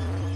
Mm-hmm.